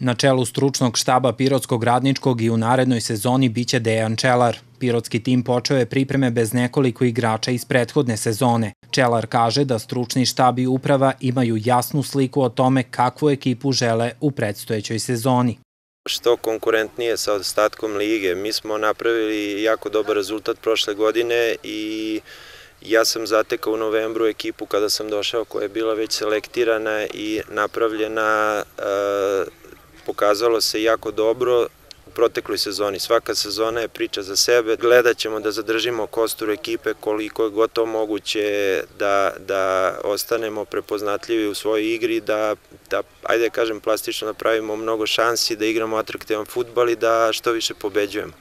Na čelu stručnog štaba Pirotskog radničkog i u narednoj sezoni biće Dejan Čelar. Pirotski tim počeo je pripreme bez nekoliko igrača iz prethodne sezone. Čelar kaže da stručni štab i uprava imaju jasnu sliku o tome kakvu ekipu žele u predstojećoj sezoni što konkurentnije sa ostatkom lige. Mi smo napravili jako dobar rezultat prošle godine i ja sam zatekao u novembru ekipu kada sam došao koja je bila već selektirana i napravljena, e, pokazalo se jako dobro u protekloj sezoni. Svaka sezona je priča za sebe. Gledat ćemo da zadržimo kosturu ekipe koliko je gotovo moguće da, da ostanemo prepoznatljivi u svojoj igri, da, da ajde kažem plastično, da pravimo mnogo šansi, da igramo atraktivan futbal i da što više pobeđujemo.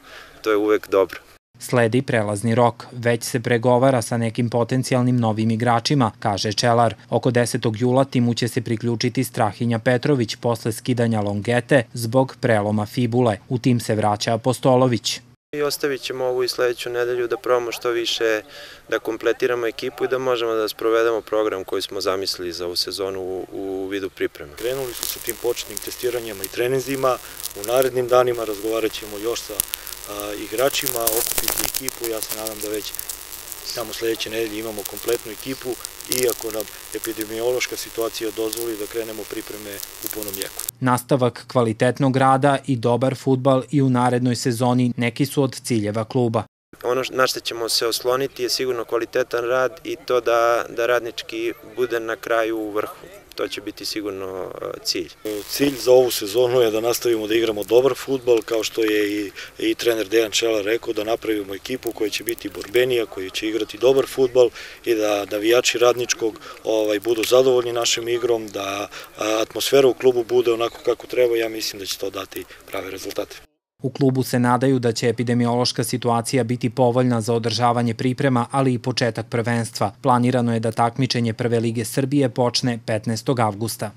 To je uvek dobro. Sledi prelazni rok. Već se pregovara sa nekim potencijalnim novim igračima, kaže Čelar. Oko 10. jula timu će se priključiti Strahinja Petrović posle skidanja longete zbog preloma fibule. U tim se vraća Apostolović. I ostavit ćemo ovu i sledeću nedelju da probamo što više da kompletiramo ekipu i da možemo da sprovedemo program koji smo zamislili za ovu sezonu u, u vidu pripreme. Krenuli su sa tim početnim testiranjima i treninzima. U narednim danima razgovarat ćemo još sa igračima, okupiti ekipu, ja se nadam da već samo sledeće nedelje imamo kompletnu ekipu iako nam epidemiološka situacija dozvoli da krenemo pripreme u punom jeku. Nastavak kvalitetnog rada i dobar futbal i u narednoj sezoni neki su od ciljeva kluba. Ono na što ćemo se osloniti je sigurno kvalitetan rad i to da, da radnički bude na kraju u vrhu to će biti sigurno e, cilj. Cilj za ovu sezonu je da nastavimo da igramo dobar futbal, kao što je i, i trener Dejan Čela rekao, da napravimo ekipu koja će biti borbenija, koja će igrati dobar futbal i da navijači radničkog ovaj, budu zadovoljni našim igrom, da atmosfera u klubu bude onako kako treba, ja mislim da će to dati prave rezultate. U klubu se nadaju da će epidemiološka situacija biti povoljna za održavanje priprema, ali i početak prvenstva. Planirano je da takmičenje Prve lige Srbije počne 15. avgusta.